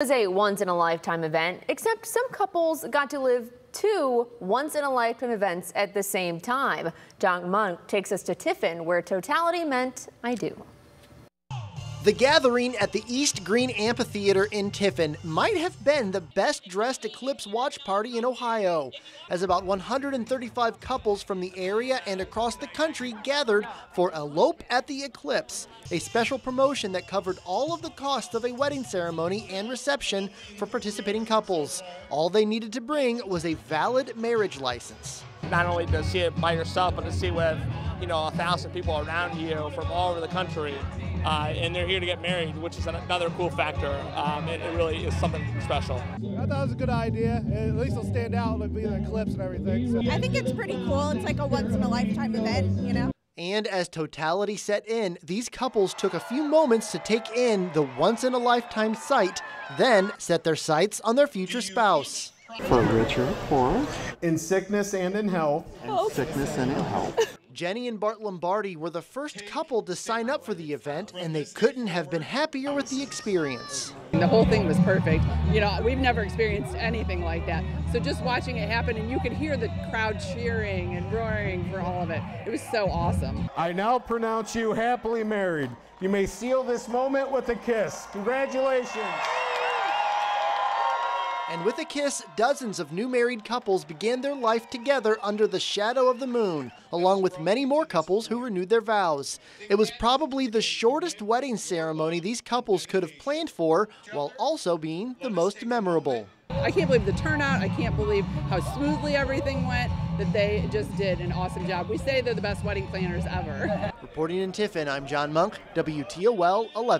Was a once in a lifetime event, except some couples got to live two once in a lifetime events at the same time. John Monk takes us to Tiffin, where totality meant I do. The gathering at the East Green Amphitheater in Tiffin might have been the best dressed eclipse watch party in Ohio, as about 135 couples from the area and across the country gathered for Elope at the Eclipse, a special promotion that covered all of the costs of a wedding ceremony and reception for participating couples. All they needed to bring was a valid marriage license. Not only to see it by yourself, but to see with you know a thousand people around you from all over the country uh, and they're here to get married, which is another cool factor. Um, it, it, really is something special. I thought it was a good idea. At least it'll stand out, like being an eclipse and everything. So. I think it's pretty cool. It's like a once in a lifetime event, you know. And as totality set in, these couples took a few moments to take in the once in a lifetime sight, then set their sights on their future spouse. For richer, poor. In sickness and in health. In sickness and in health. Jenny and Bart Lombardi were the first couple to sign up for the event, and they couldn't have been happier with the experience. The whole thing was perfect. You know, we've never experienced anything like that. So just watching it happen, and you could hear the crowd cheering and roaring for all of it. It was so awesome. I now pronounce you happily married. You may seal this moment with a kiss. Congratulations. And with a kiss, dozens of new married couples began their life together under the shadow of the moon, along with many more couples who renewed their vows. It was probably the shortest wedding ceremony these couples could have planned for, while also being the most memorable. I can't believe the turnout. I can't believe how smoothly everything went, that they just did an awesome job. We say they're the best wedding planners ever. Reporting in Tiffin, I'm John Monk, WTOL 11.